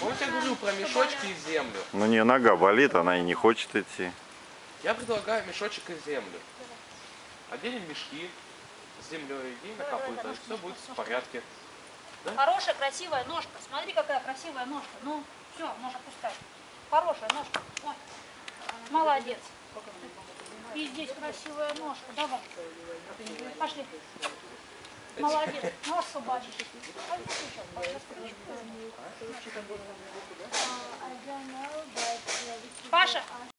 Вот я говорю про мешочки и землю. Ну не, нога болит, она и не хочет идти. Я предлагаю мешочек и землю. Оденем мешки с землей и на копыта. Все будет в порядке. Да? Хорошая, красивая ножка. Смотри, какая красивая ножка. Ну, все, можно пускать. Хорошая ножка. Молодец. И здесь красивая ножка. Давай. Пошли. Молодец. But uh, Паша,